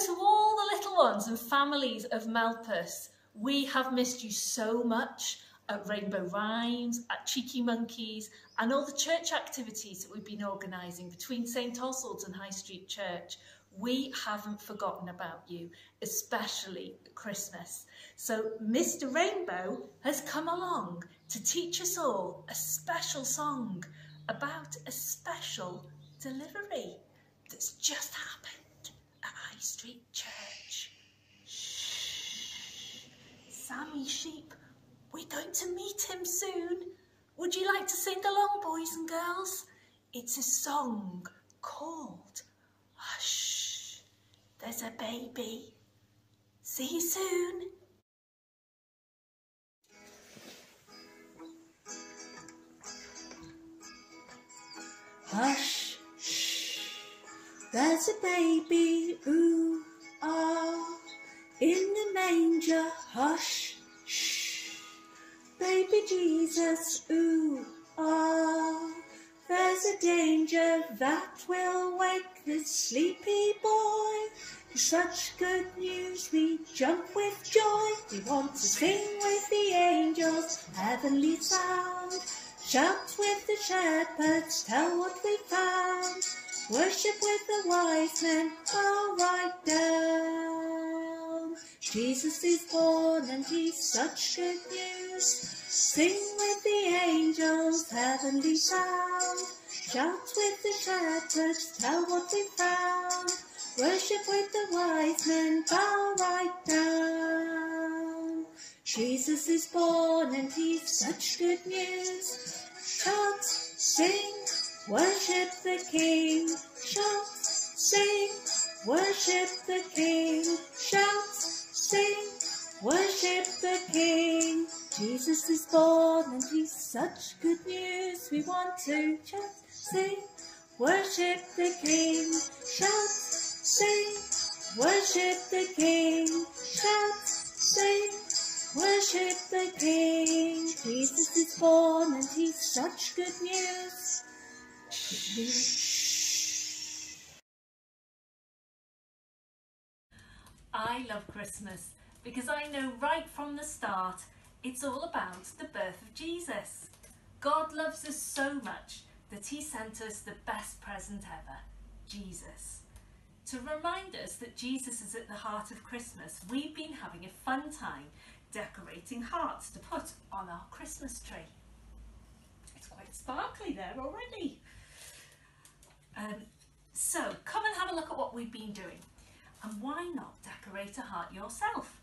to all the little ones and families of Malpas. We have missed you so much at Rainbow Rhymes, at Cheeky Monkeys, and all the church activities that we've been organising between St Oswald's and High Street Church. We haven't forgotten about you, especially at Christmas. So Mr Rainbow has come along to teach us all a special song about a special delivery that's just happened High Street Church. Shh. Sammy Sheep, we're going to meet him soon. Would you like to sing along, boys and girls? It's a song called Hush, there's a baby. See you soon. Hush, there's a baby, ooh, ah, in the manger, hush, shh, baby Jesus, ooh, ah, there's a danger that will wake this sleepy boy. Such good news, we jump with joy, we want to sing with the angels, heavenly sound. Shout with the shepherds, tell what we found. Worship with the wise men, bow right down. Jesus is born and he's such good news. Sing with the angels, heavenly sound. Shout with the shepherds, tell what we found. Worship with the wise men, bow right down. Jesus is born and he's such good news. Shout, sing, worship the King. Shout, sing, worship the King. Shout, sing, worship the King. Jesus is born and he's such good news. We want to shout, sing, worship the King. Shout, sing, worship the King. I love Christmas because I know right from the start it's all about the birth of Jesus. God loves us so much that he sent us the best present ever, Jesus. To remind us that Jesus is at the heart of Christmas, we've been having a fun time decorating hearts to put on our Christmas tree. It's quite sparkly there already. Um, so come and have a look at what we've been doing. And why not decorate a heart yourself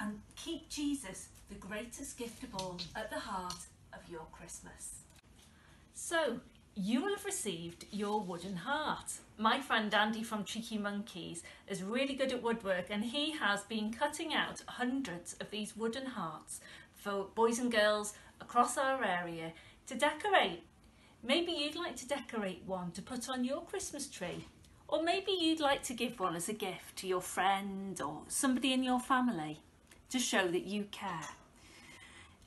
and keep Jesus, the greatest gift of all, at the heart of your Christmas. So you will have received your wooden heart. My friend Andy from Cheeky Monkeys is really good at woodwork and he has been cutting out hundreds of these wooden hearts for boys and girls across our area to decorate. Maybe you'd like to decorate one to put on your Christmas tree or maybe you'd like to give one as a gift to your friend or somebody in your family to show that you care.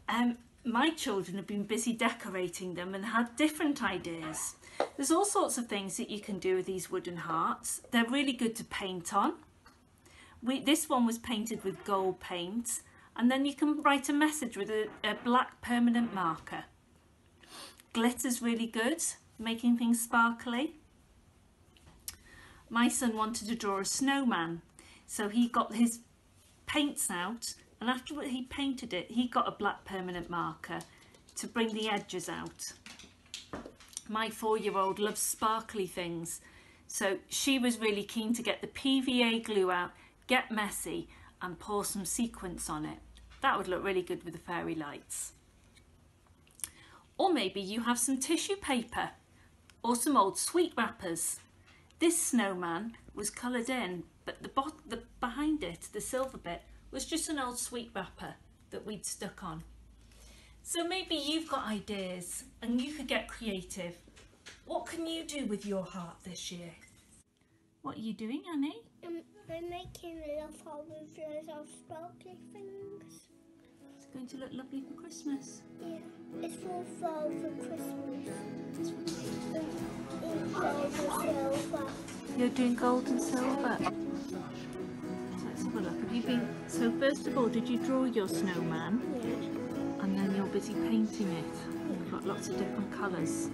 Um, my children have been busy decorating them and had different ideas. There's all sorts of things that you can do with these wooden hearts. They're really good to paint on. We, this one was painted with gold paint and then you can write a message with a, a black permanent marker. Glitter's really good, making things sparkly. My son wanted to draw a snowman, so he got his paints out and after he painted it he got a black permanent marker to bring the edges out. My four-year-old loves sparkly things so she was really keen to get the PVA glue out, get messy and pour some sequins on it. That would look really good with the fairy lights. Or maybe you have some tissue paper or some old sweet wrappers. This snowman was coloured in but the, the behind it, the silver bit, was just an old sweet wrapper that we'd stuck on. So maybe you've got ideas and you could get creative. What can you do with your heart this year? What are you doing, Annie? Um, I'm making a love heart with of sparkly things. It's going to look lovely for Christmas. Yeah, it's all fall for Christmas. Um, in gold and silver. You're doing gold and silver. Have you been? So first of all, did you draw your snowman? Yeah. And then you're busy painting it. You've got lots of different colours.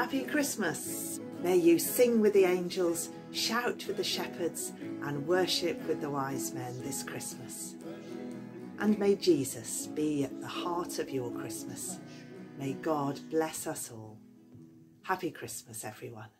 Happy Christmas! May you sing with the angels, shout with the shepherds, and worship with the wise men this Christmas. And may Jesus be at the heart of your Christmas. May God bless us all. Happy Christmas, everyone.